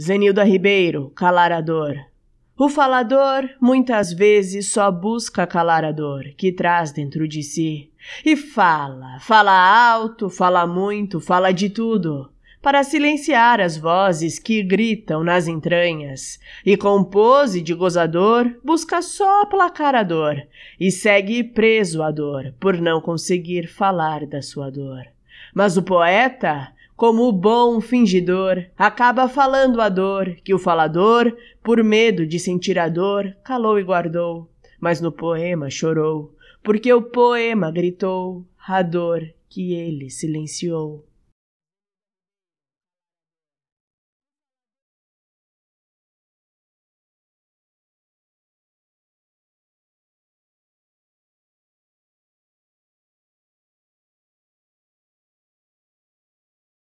Zenilda Ribeiro, calar a dor. O falador muitas vezes só busca calar a dor que traz dentro de si. E fala, fala alto, fala muito, fala de tudo, para silenciar as vozes que gritam nas entranhas. E com pose de gozador, busca só aplacar a dor, e segue preso à dor, por não conseguir falar da sua dor. Mas o poeta como o bom fingidor, acaba falando a dor, que o falador, por medo de sentir a dor, calou e guardou. Mas no poema chorou, porque o poema gritou a dor que ele silenciou.